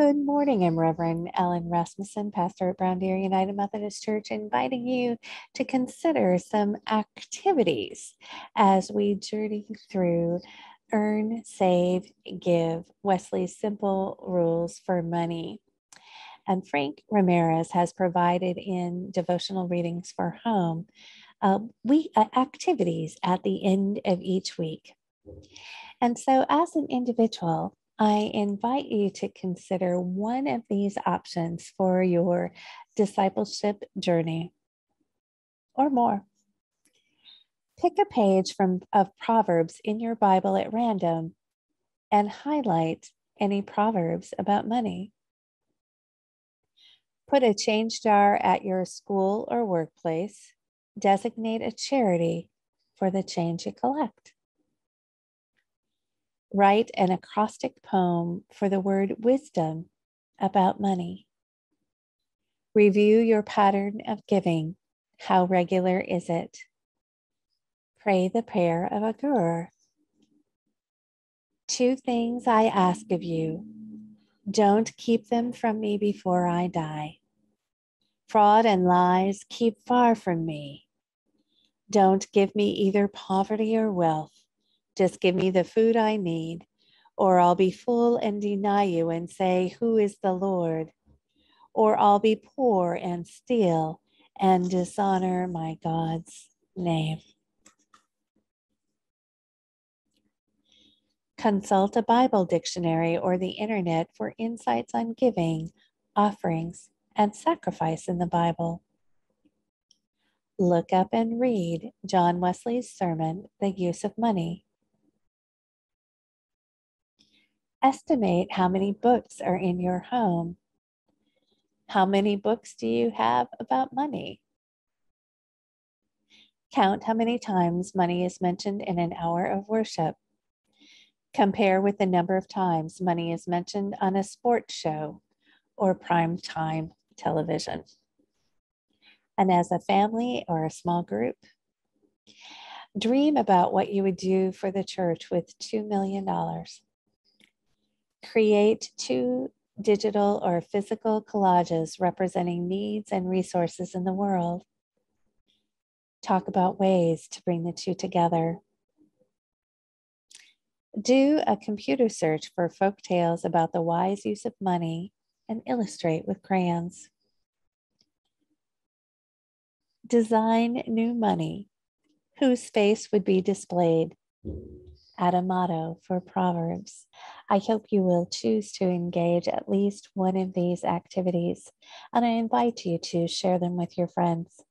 Good morning. I'm Reverend Ellen Rasmussen, pastor at Brown Deer United Methodist Church, inviting you to consider some activities as we journey through Earn, Save, Give Wesley's Simple Rules for Money. And Frank Ramirez has provided in devotional readings for home uh, we uh, activities at the end of each week. And so, as an individual, I invite you to consider one of these options for your discipleship journey or more. Pick a page from of Proverbs in your Bible at random and highlight any proverbs about money. Put a change jar at your school or workplace. Designate a charity for the change you collect. Write an acrostic poem for the word wisdom about money. Review your pattern of giving. How regular is it? Pray the prayer of Agur. Two things I ask of you. Don't keep them from me before I die. Fraud and lies keep far from me. Don't give me either poverty or wealth. Just give me the food I need, or I'll be full and deny you and say, Who is the Lord? Or I'll be poor and steal and dishonor my God's name. Consult a Bible dictionary or the internet for insights on giving, offerings, and sacrifice in the Bible. Look up and read John Wesley's sermon, The Use of Money, Estimate how many books are in your home. How many books do you have about money? Count how many times money is mentioned in an hour of worship. Compare with the number of times money is mentioned on a sports show or prime time television. And as a family or a small group, dream about what you would do for the church with $2 million create two digital or physical collages representing needs and resources in the world. Talk about ways to bring the two together. Do a computer search for folk tales about the wise use of money and illustrate with crayons. Design new money whose face would be displayed add a motto for Proverbs. I hope you will choose to engage at least one of these activities, and I invite you to share them with your friends.